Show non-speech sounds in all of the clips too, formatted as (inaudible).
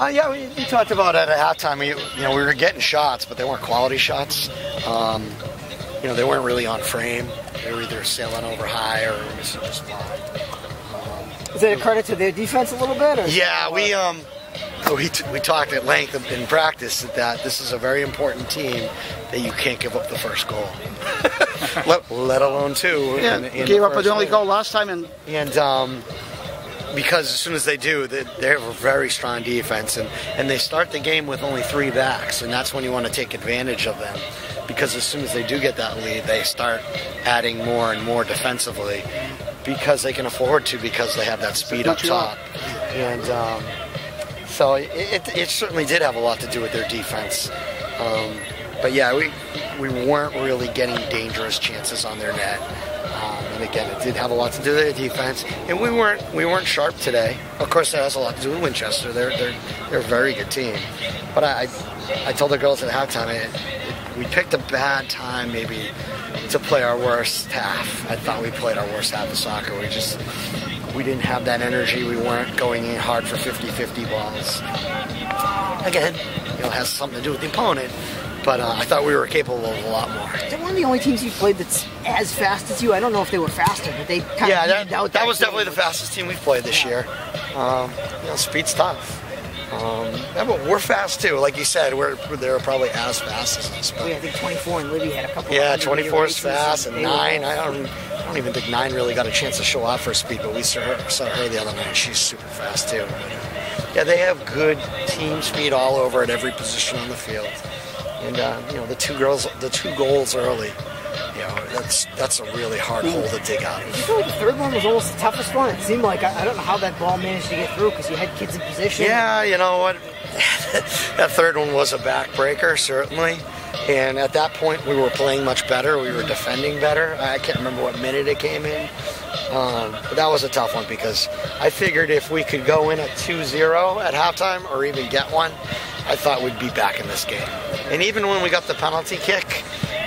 Uh, yeah, we, we talked about it at halftime. We, you know, we were getting shots, but they weren't quality shots. Um, you know, they weren't really on frame. They were either sailing over high or missing just wide. Is it a credit to their defense a little bit? Or? Yeah, we um, we, t- we talked at length in practice that this is a very important team that you can't give up the first goal, (laughs) let, let alone two. Yeah, in- in gave the up first an only goal last time, and And um, because as soon as they do, they, they have a very strong defense, and, and they start the game with only three backs, and that's when you want to take advantage of them. Because as soon as they do get that lead, they start adding more and more defensively because they can afford to because they have that speed up top. And um, so it, it, it certainly did have a lot to do with their defense. Um, but yeah, we we weren't really getting dangerous chances on their net. Um, and again, it did have a lot to do with their defense, and we weren't we weren't sharp today. Of course, that has a lot to do with Winchester. They're they're they're a very good team. But I I, I told the girls at halftime, it, it, we picked a bad time maybe to play our worst half. I thought we played our worst half of soccer. We just we didn't have that energy. We weren't going in hard for 50-50 balls. Again, you know, it has something to do with the opponent. But uh, I thought we were capable of a lot more. It one of the only teams you played that's as fast as you? I don't know if they were faster, but they kind Yeah, of that, out that was definitely the fastest team we've played this year. Um, you know, speed's tough. Um, yeah, but we're fast too. Like you said, we're they're probably as fast as us. But Yeah, I think 24 and Libby had a couple. yeah, 24 is fast, and nine. I don't, I don't even think nine really got a chance to show off her speed, but we saw her, saw her the other night. She's super fast too. Yeah, they have good team speed all over at every position on the field. And uh, you know, the two girls, the two goals early. You know, that's that's a really hard hole to dig out of. feel like the third one was almost the toughest one. It seemed like I, I don't know how that ball managed to get through because you had kids in position. Yeah, you know what? (laughs) that third one was a backbreaker, certainly. And at that point, we were playing much better. We were defending better. I can't remember what minute it came in. Um, but that was a tough one because I figured if we could go in at 2 0 at halftime or even get one, I thought we'd be back in this game. And even when we got the penalty kick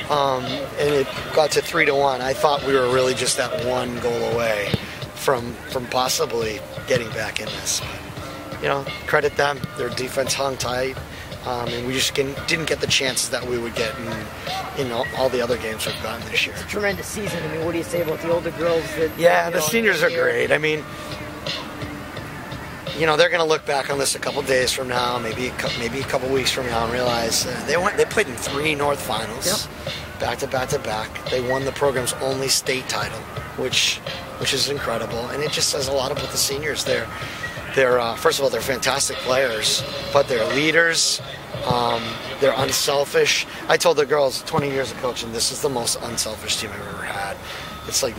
um, and it got to 3 to 1, I thought we were really just that one goal away from, from possibly getting back in this you know, credit them. Their defense hung tight, um, and we just didn't didn't get the chances that we would get in, in all, all the other games we've gotten this year. It's a tremendous season. I mean, what do you say about the older girls? That, Yeah, the know, seniors are great. I mean, you know, they're going to look back on this a couple days from now, maybe a maybe a couple weeks from now, and realize uh, they went they played in three North finals, back to back to back. They won the program's only state title, which which is incredible, and it just says a lot about the seniors. They're they're uh, first of all they're fantastic players, but they're leaders. Um, they're unselfish. I told the girls 20 years of coaching, this is the most unselfish team I've ever had. It's like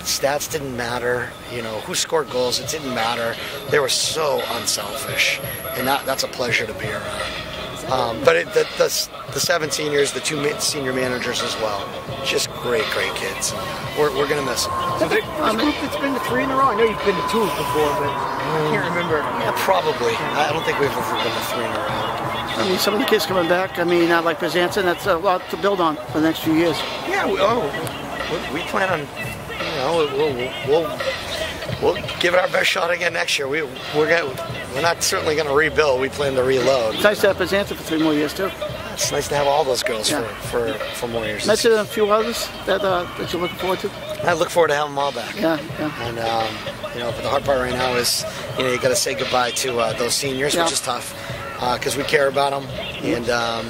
stats didn't matter. You know who scored goals, it didn't matter. They were so unselfish, and that, that's a pleasure to be around. Um, but it, the, the, the seven seniors, the two senior managers as well, just great, great kids. We're, we're gonna miss them. Is that the first group that's been to three in a row? I know you've been to two before, but I can't remember. Yeah, probably. I I don't think we've ever been to three in a row. I mean, some of the kids coming back. I mean, not like Bezanson, that's a lot to build on for the next few years. Yeah, we, oh, we, we plan on, you know, we'll, we'll, we'll give it our best shot again next year. We, we're gonna, we're not certainly going to rebuild. We plan to reload. It's nice to have Bezanson for three more years too. It's nice to have all those girls Yeah. for, for, for more years. Mention a few others that uh, that you're looking forward to. I look forward to having them all back. Yeah, yeah. And um, you know, but the hard part right now is, you know, you got to say goodbye to uh, those seniors, Yeah. which is tough because we care about them, and um,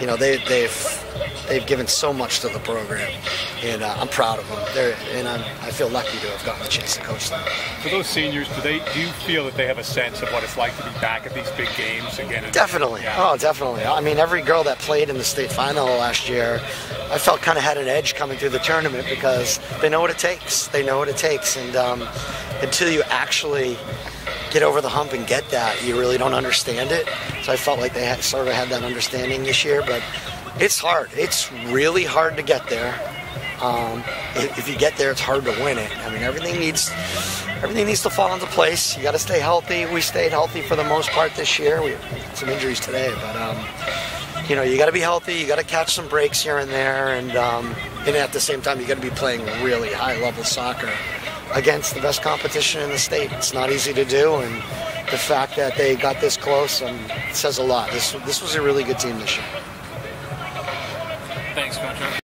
you know, they, they've they've given so much to the program, and uh, I'm proud of them. They're, and I'm, I feel lucky to have gotten the chance to coach them. For those seniors, do they do you feel that they have a sense of what it's like to be back at these big games again? Definitely. Yeah. Oh, definitely. I mean, every girl that played in the state final last year, I felt kind of had an edge coming through the tournament because they know what it takes. They know what it takes, and um, until you actually get over the hump and get that, you really don't understand it. So I felt like they had, sort of had that understanding this year, but it's hard. It's really hard to get there. Um, if, you get there, it's hard to win it. I mean, everything needs everything needs to fall into place. You got to stay healthy. We stayed healthy for the most part this year. We had some injuries today, but um, you know, you got to be healthy. You got to catch some breaks here and there, and um, and at the same time, you got to be playing really high level soccer against the best competition in the state. It's not easy to do, and the fact that they got this close um, says a lot. This this was a really good team this year. Thanks, Coach.